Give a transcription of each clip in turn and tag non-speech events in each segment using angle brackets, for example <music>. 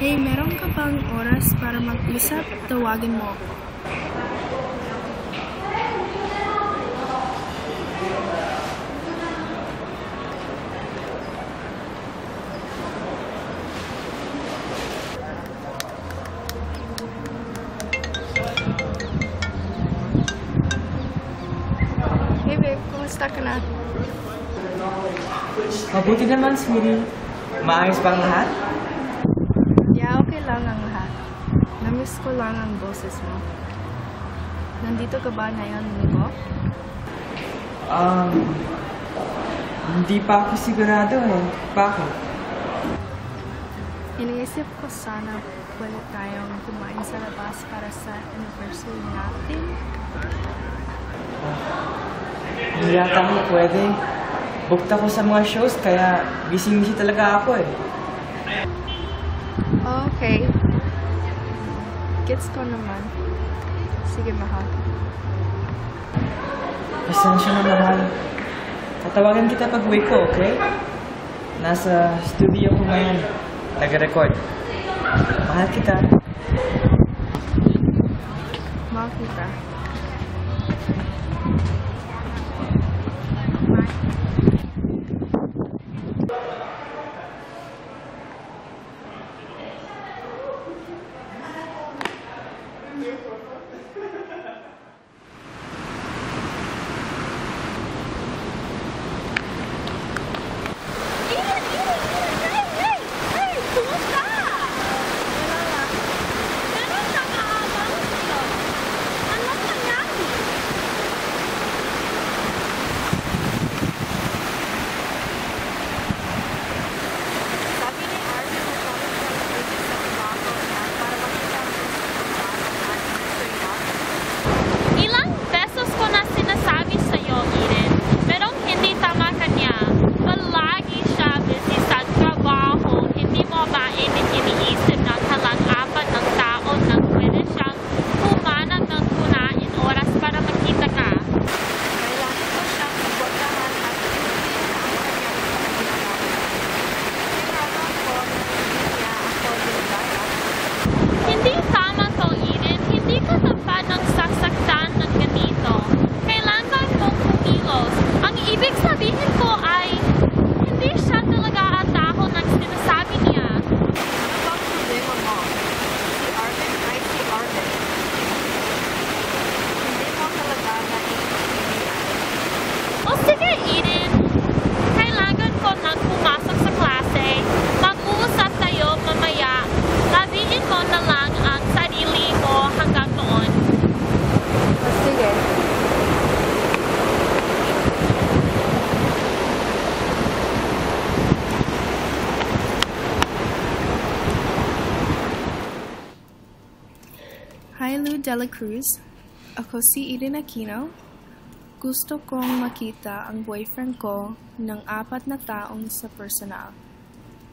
Hey, meron ka bang oras para mag-usap? Tawagin mo ako. Hey babe, kumusta ka na? Mabuti naman, sweetie. Maayos bang lahat? Yeah, okay lang ang lahat. Namiss ko lang ang boses mo. Nandito ka ba ngayon, Nico? Um, hindi pa ako sigurado eh. Bakit? Iniisip ko sana pwede tayong kumain sa labas para sa anniversary natin. Hindi yata ako pwede. Booked ako sa mga shows, kaya busy-busy talaga ako eh. Okay. Gets ko naman. Sige, mahal. Pasensya na mahal. Tatawagan kita pag uwi ko, okay? Nasa studio ko ngayon. Nag-record. Mahal kita. Mahal kita. Dela Cruz. Ako si Eden Aquino. Gusto kong makita ang boyfriend ko ng apat na taong sa personal.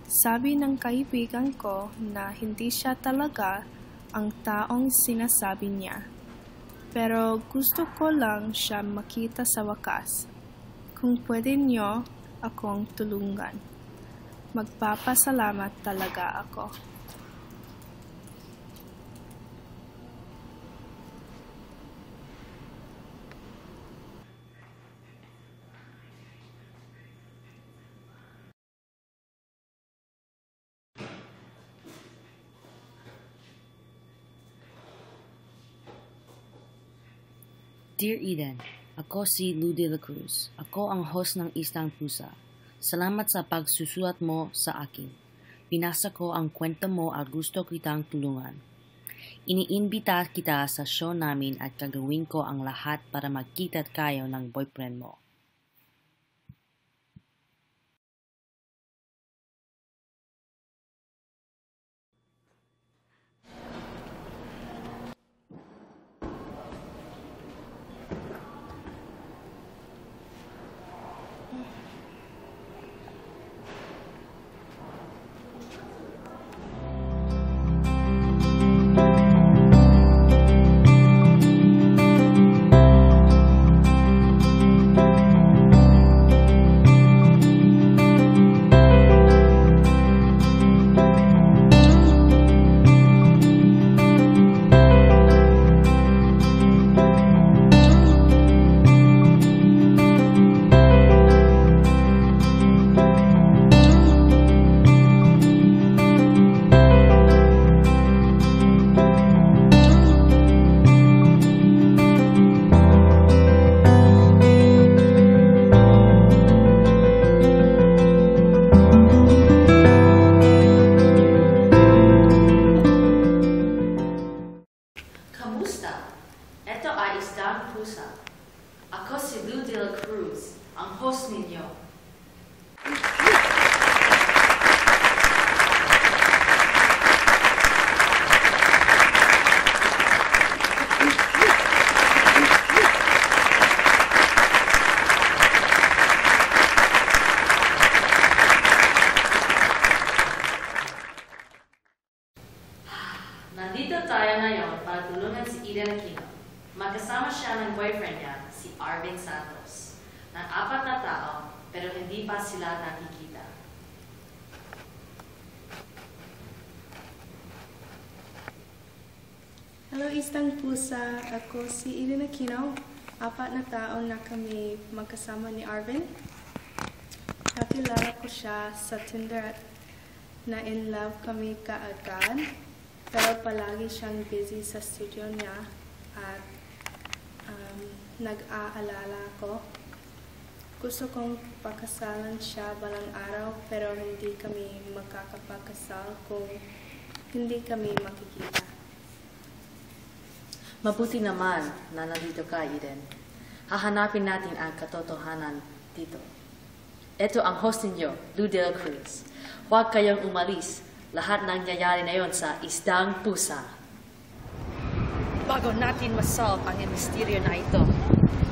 Sabi ng kaibigan ko na hindi siya talaga ang taong sinasabi niya. Pero gusto ko lang siya makita sa wakas. Kung pwede niyo akong tulungan. Magpapasalamat talaga ako. Dear Eden, ako si Lou de la Cruz. Ako ang host ng Istang Pusa. Salamat sa pagsusulat mo sa akin. Pinasa ko ang kwento mo at gusto kitang tulungan. Iniimbita kita sa show namin at gagawin ko ang lahat para magkita kayo ng boyfriend mo. Hello, Istang Pusa. Ako si Eden Aquino. Apat na taon na kami magkasama ni Arvin. Nakilala ko siya sa Tinder at na in love kami kaagad. Pero palagi siyang busy sa studio niya at um, nag-aalala ko. Gusto kong pakasalan siya balang araw pero hindi kami magkakapagkasal kung hindi kami makikita. Mabuti naman na nandito ka, Eden. Hahanapin natin ang katotohanan dito. Ito ang host ninyo, Lou De La Cruz. Huwag kayong umalis. Lahat ng nangyayari na yon sa Isdang Pusa. Bago natin masolve ang misteryo na ito,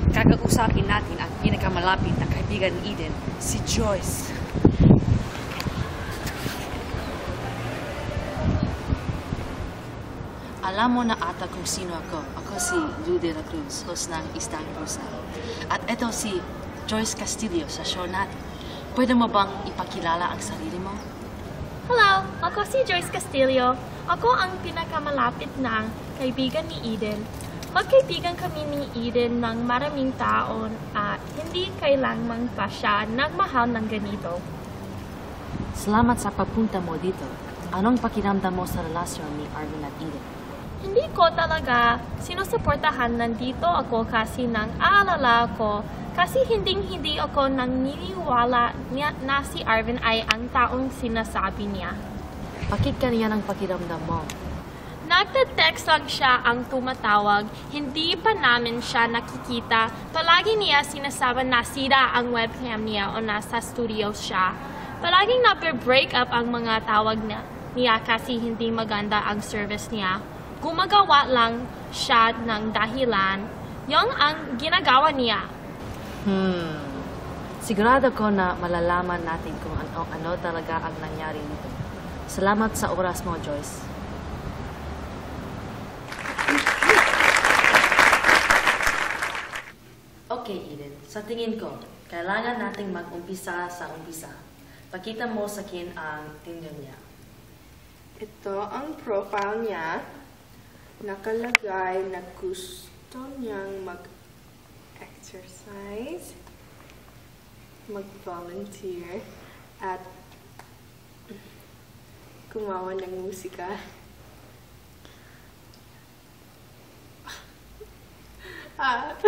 kakausapin natin ang pinakamalapit na kaibigan ni Eden, si Joyce. Alam mo na ata kung sino ako. Ako si Lou De La Cruz, host ng Istang Pusa. At ito si Joyce Castillo sa show natin. Pwede mo bang ipakilala ang sarili mo? Hello, ako si Joyce Castillo. Ako ang pinakamalapit na kaibigan ni Eden. Magkaibigan kami ni Eden ng maraming taon at hindi kailangang pa siya nagmahal ng ganito. Salamat sa pagpunta mo dito. Anong pakiramdam mo sa relasyon ni Arvin at Eden? Hindi ko talaga sinusuportahan nandito ako kasi nang aalala ko kasi hinding-hindi ako naniniwala niya na si Arvin ay ang taong sinasabi niya. Bakit kanya ng pakiramdam mo? Nagte-text lang siya ang tumatawag, hindi pa namin siya nakikita. Palagi niya sinasabi na sira ang webcam niya o nasa studio siya. Palaging nabe-break up ang mga tawag na, niya kasi hindi maganda ang service niya. Gumagawa lang siya ng dahilan. Yung ang ginagawa niya. Hmm. Sigurado ko na malalaman natin kung ano, ano talaga ang nangyari dito. Salamat sa oras mo, Joyce. Okay, Eden. Sa tingin ko, kailangan nating mag-umpisa sa umpisa. Pakita mo sa akin ang Tinder niya. Ito ang profile niya. Nakalagay na gusto niyang mag-exercise, mag-volunteer, at gumawa ng musika. At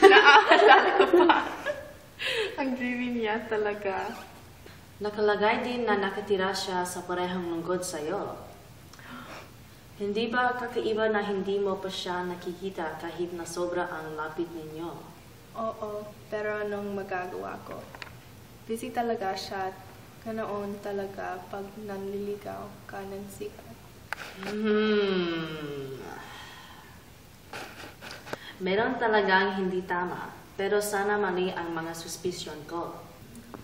naaalala ko pa ang dreamy niya talaga. Nakalagay din na nakatira siya sa parehong lungkod sa'yo. Hindi ba kakaiba na hindi mo pa siya nakikita kahit na sobra ang lapit ninyo? Oo, pero anong magagawa ko? Busy talaga siya at ganoon talaga pag nanliligaw ka ng sikat. Hmm. Meron talagang hindi tama, pero sana mali ang mga suspisyon ko.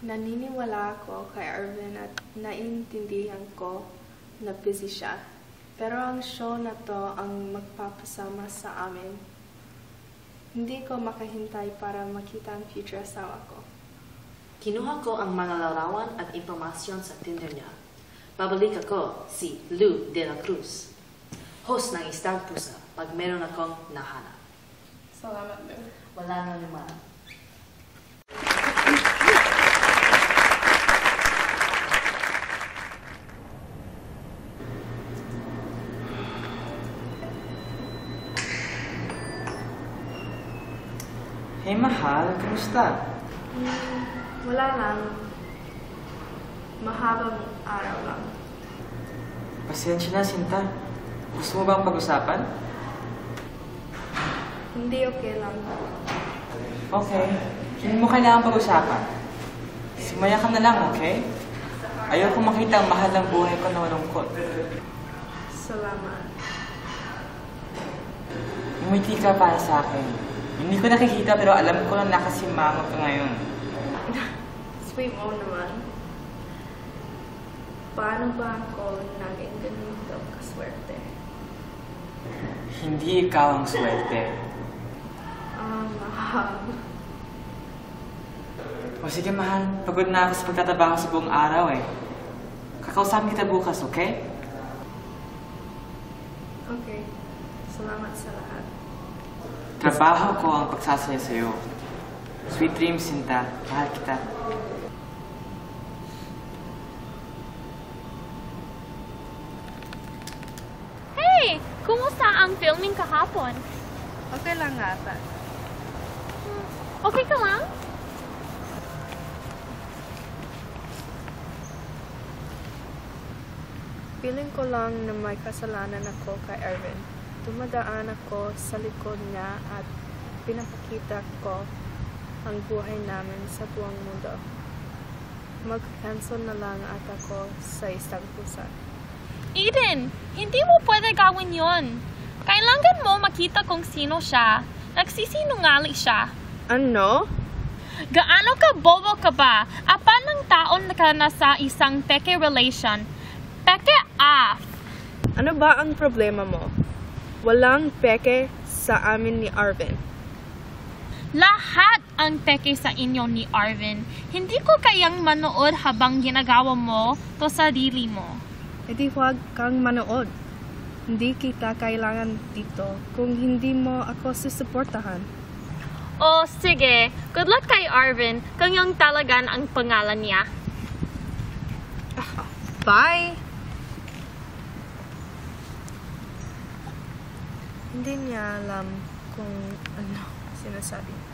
Naniniwala ako kay Arvin at naiintindihan ko na busy siya. Pero ang show na to ang magpapasama sa amin. Hindi ko makahintay para makita ang future asawa ko. Kinuha ko ang mga larawan at impormasyon sa Tinder niya. Babalik ako si Lou De La Cruz, host ng Istang Pusa pag meron akong nahanap. Salamat, Lou. Wala na naman. Hey, mahal. Kumusta? Wala lang. Mahabang araw lang. Pasensya na, Sinta. Gusto mo bang pag-usapan? Hindi okay lang. Okay. Hindi mo kailangan pag-usapan. Sumaya ka na lang, okay? Ayoko makita ang mahal ng buhay ko na malungkot. Salamat. Umiti ka para sa akin. Hindi ko nakikita pero alam ko na nakasimangot ka ngayon. <laughs> Sweet mo naman. Paano ba ako naging ganito kaswerte? Hindi ikaw ang swerte. Ah, mahal. O sige, mahal. Pagod na ako sa pagtatrabaho sa buong araw eh. Kakausapin kita bukas, okay? Okay. Salamat sa lahat. Trabaho ko ang pagsasaya sa'yo. Sweet dreams, Sinta. Mahal kita. Hey! Kumusta ang filming kahapon? Okay lang ata. Okay ka lang? Feeling ko lang na may kasalanan ako kay Erwin. Dumadaan ako sa likod niya at pinapakita ko ang buhay namin sa buong mundo. Mag-cancel na lang at ako sa isang pusa. Eden, hindi mo pwede gawin yon. Kailangan mo makita kung sino siya. Nagsisinungali siya. Ano? Gaano ka bobo ka ba? Apa ng taon ka na sa isang peke relation? Peke off! Ano ba ang problema mo? Walang peke sa amin ni Arvin. Lahat ang peke sa inyo ni Arvin. Hindi ko kayang manood habang ginagawa mo to sarili mo. E di huwag kang manood. Hindi kita kailangan dito kung hindi mo ako susuportahan. O sige, good luck kay Arvin kung yung talagan ang pangalan niya. Bye! Hindi niya alam kung ano <laughs> sinasabi.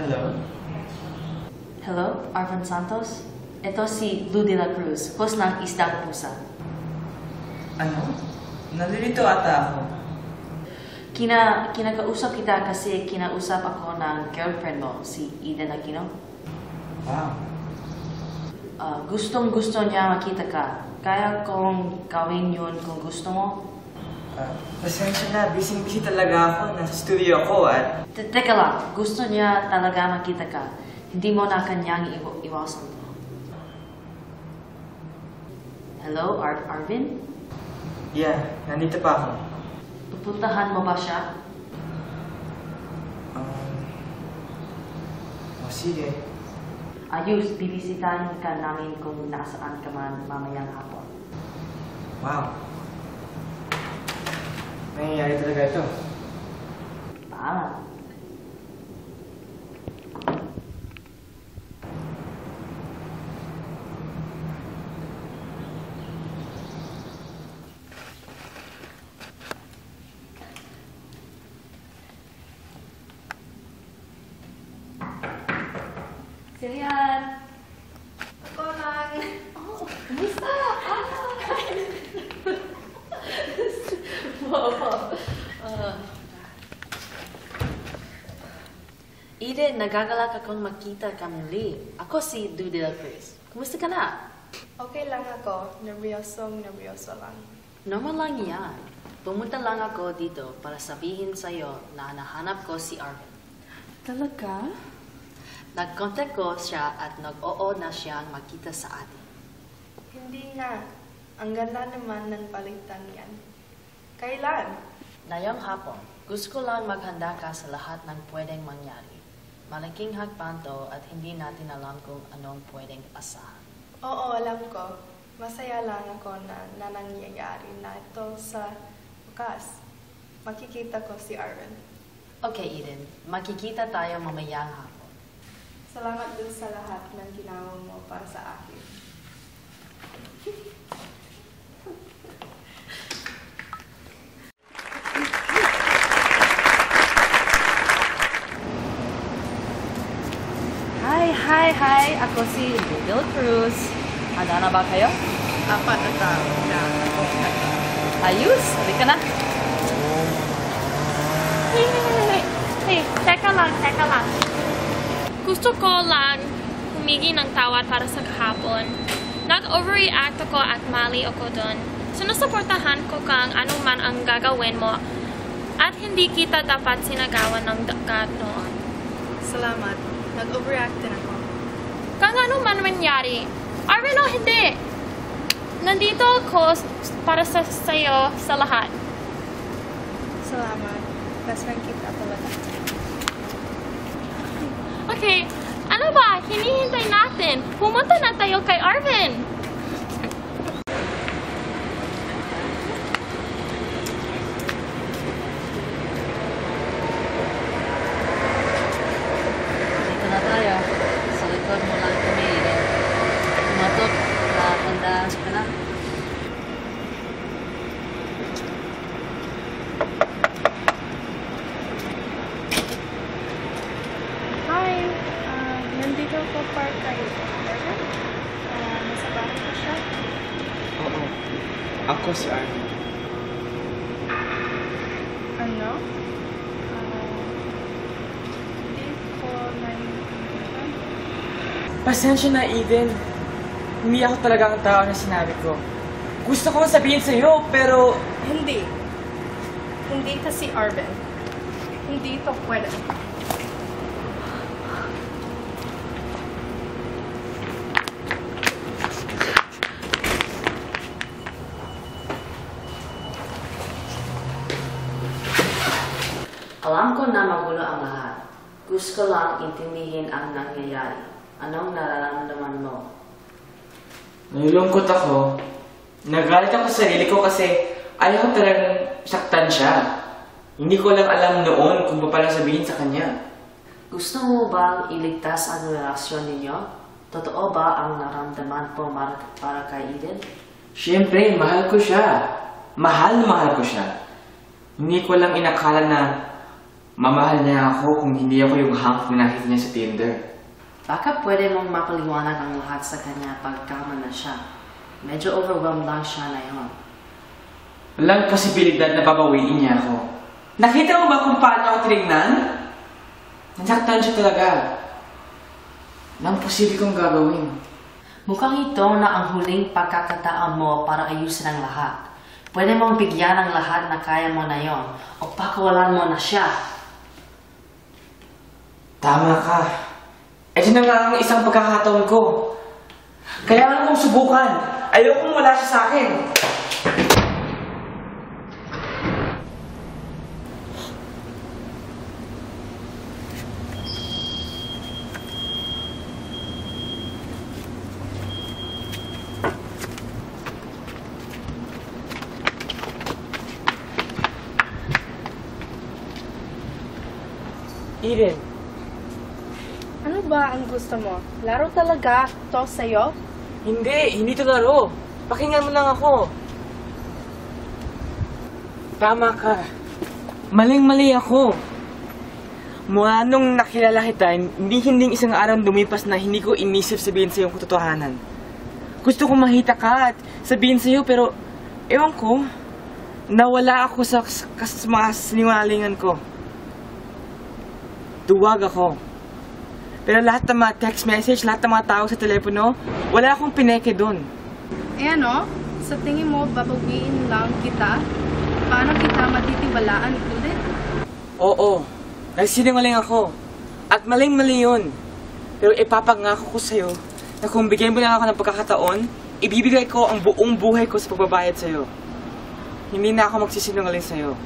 Hello? Hello, Arvan Santos? Ito si Lou de la Cruz, host ng Isdang Pusa. Ano? Nalilito ata ako. Kina, kinakausap kita kasi kinausap ako ng girlfriend mo, si Eden Aquino. Wow. Ah, gustong gusto niya makita ka. Kaya kong gawin yun kung gusto mo. Uh, pasensya na, busy-busy talaga ako. Nasa studio ako at... Te- Teka lang, gusto niya talaga makita ka. Hindi mo na kanyang iwa- iwasan to. Hello, Ar Arvin? Yeah, nandito pa ako. Pupuntahan mo ba siya? Um, oh, sige. Ayos, bibisitahin ka namin kung nasaan ka man mamayang hapon. Wow. Nangyayari talaga ito. Paalam. Silian! Ako lang! Oh, kumusta? Opo. Uh, Eden, nagagalak akong makita ka muli. Ako si Lou de la Cruz. Kumusta ka na? Okay lang ako. Neryosong neryoso lang. Normal lang yan. Pumunta lang ako dito para sabihin sa'yo na nahanap ko si Arvin. Talaga? Nag-contact ko siya at nag-oo na siyang makita sa atin. Hindi nga. Ang ganda naman ng palitan yan. Kailan? Ngayong hapon, gusto ko lang maghanda ka sa lahat ng pwedeng mangyari. Malaking hakbang to at hindi natin alam kung anong pwedeng asahan. Oo, alam ko. Masaya lang ako na, na nangyayari na ito sa bukas. Makikita ko si Arvin. Okay, Eden. Makikita tayo mamayang hapon. Salamat din sa lahat ng ginawa mo para sa akin. <laughs> Hi, hi! Ako si Lidl Cruz. Handa na ba kayo? Apat na tao na ako. Ayos! Halika na! Hey, hey, hey, hey. Hey, teka lang, teka lang. Gusto ko lang humingi ng tawad para sa kahapon. Nag-overreact ako at mali ako doon. Sinusuportahan ko kang anuman ang gagawin mo at hindi kita dapat sinagawan ng dagat noon. Salamat. Nag-overreact din ako. Kung ano man mangyari, Arvin o hindi, nandito ako para sa sayo sa lahat. Salamat. Best friend kita talaga. Okay, ano ba? Hinihintay natin. Pumunta na tayo kay Arvin. Dito na tayo. Sa likod mo lang kami, Eden. Tumatot na handaan ka na. Hi! Ah, nandito ko park kay Arvin. Ah, nasa bahay ko siya. Oo. Ako si Arvin. Ano? Ah, hindi ko naiintindihan. Pasensya na, Eden. Hindi ako talaga ang tao na sinabi ko. Gusto ko sabihin sa'yo, pero Hindi. Hindi ka si Arvin. Hindi ito pwede. Alam ko na magulo ang lahat. Gusto ko lang intindihin ang nangyayari. Anong nararamdaman mo? nalulungkot ako. Nagalit ako sa sarili ko kasi ayaw ko talagang saktan siya. Hindi ko lang alam noon kung paano sabihin sa kanya. Gusto mo bang iligtas ang relasyon ninyo? Totoo ba ang naramdaman po para, para kay Eden? Siyempre, mahal ko siya. Mahal na mahal ko siya. Hindi ko lang inakala na mamahal niya ako kung hindi ako yung hunk na nakita niya sa Tinder. Baka pwede mong mapaliwanag ang lahat sa kanya pagkama na siya. Medyo overwhelmed lang siya na yun. Walang posibilidad na babawiin niya ako. Nakita mo ba kung paano ako tinignan? Nasaktan siya talaga. Walang posible kong gagawin. Mukhang ito na ang huling pagkakataon mo para ayusin ang lahat. Pwede mong bigyan ang lahat na kaya mo na yon o pakawalan mo na siya. Tama ka. Ito na nga ang isang pagkakataon ko. Kailangan kong subukan. Ayokong wala siya sa akin. Eden, Ano ba ang gusto mo? Laro talaga to sa'yo? Hindi, hindi to laro. Pakinggan mo lang ako. Tama ka. Maling-mali ako. Mula nung nakilala kita, hindi hindi isang araw lumipas na hindi ko inisip sabihin sa'yo ang katotohanan. Gusto ko makita ka at sabihin sa'yo pero ewan ko, nawala ako sa, sa, sa mga sinungalingan ko. Duwag ako. Pero lahat ng mga text message, lahat ng mga tawag sa telepono, wala akong pineke doon. Eh ano? Sa tingin mo, babawiin lang kita? Paano kita matitiwalaan ulit? Oo, nagsinungaling ako. At maling-mali yun. Pero ipapangako ko sa'yo na kung bigyan mo lang ako ng pagkakataon, ibibigay ko ang buong buhay ko sa pagbabayad sa'yo. Hindi na ako magsisinungaling sa'yo.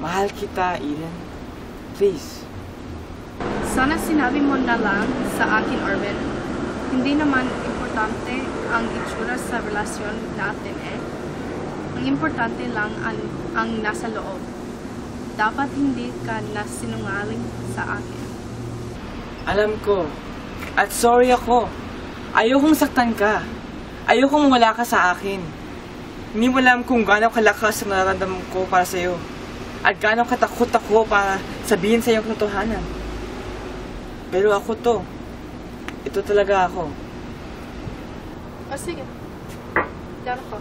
Mahal kita, Eden. Please. Sana sinabi mo na lang sa akin, Arvin. Hindi naman importante ang itsura sa relasyon natin eh. Ang importante lang ang, ang nasa loob. Dapat hindi ka nasinungaling sa akin. Alam ko. At sorry ako. Ayokong saktan ka. Ayokong wala ka sa akin. Hindi mo alam kung gaano kalakas ang nararamdaman ko para sa'yo. At gaano katakot ako para sabihin sa'yo ang katotohanan. Pero ako to. Ito talaga ako. O sige. Diyan ako.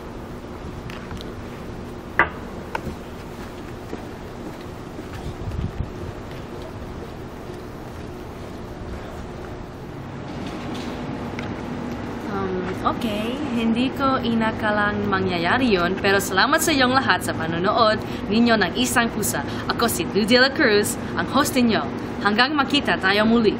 Um, okay, hindi ko inakalang mangyayari yon, pero salamat sa iyong lahat sa panonood ninyo ng Isang Pusa. Ako si Lou De La Cruz, ang host ninyo. Hanggang makita tayo muli.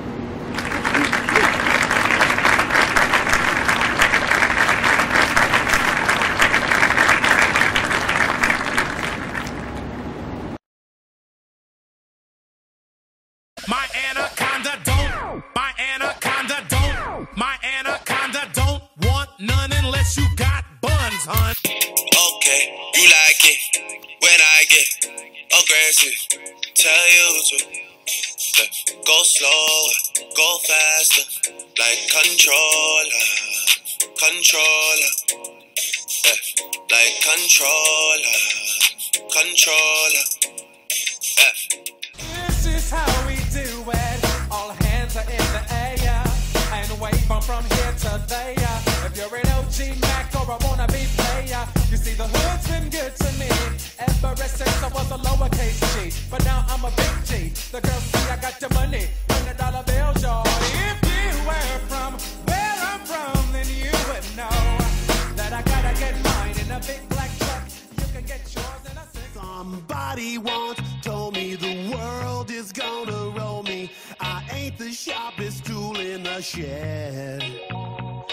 My anaconda don't. My anaconda don't. My anaconda don't want none unless you got buns, hun. Okay, you like it when I get aggressive. Tell you to uh, go slower, go faster, like controller, controller, uh, like controller, controller. This is how we do it. All hands are in the air. And wave on from here to there. If you're an OG Mac or a wannabe player, you see the hood's been good to me. Ever since I was a lowercase G. But now I'm a big G. The girls see I got the money. Hundred dollar bills, y'all. If you were from where I'm from, then you would know that I gotta get mine in a big black truck. You can get yours in a six. Somebody once told me the world is gonna roll me. I ain't the sharpest tool in the shed.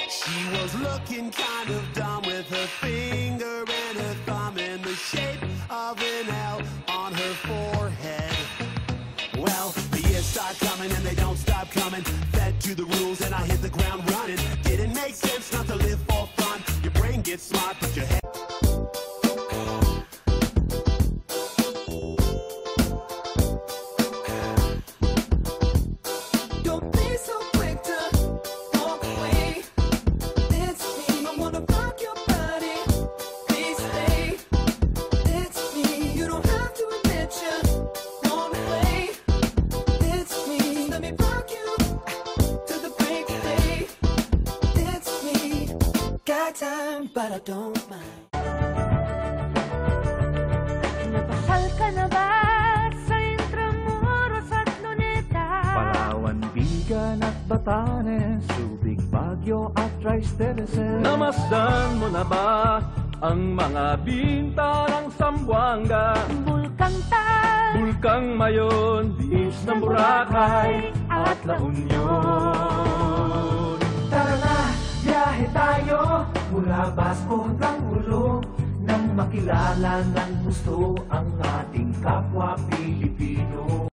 She was looking kind of dumb with her finger and her thumb in the shape an L on her forehead. Well, the years start coming and they don't stop coming. Fed to the rules and I hit the ground running. Didn't make sense not to live for fun. Your brain gets smart, but your head. But I don't mind. Napasal ka na ba sa Intramuros at Luneta? Palawan, Bigan at Batanes Subic, Baguio at Tristereses Namasdan mo na ba ang mga binta ng Sambuanga? Bulkang Tal, Bulkang Mayon, Beach ng Boracay at La Union Paglabas ko ng ulo Nang makilala ng gusto Ang ating kapwa Pilipino.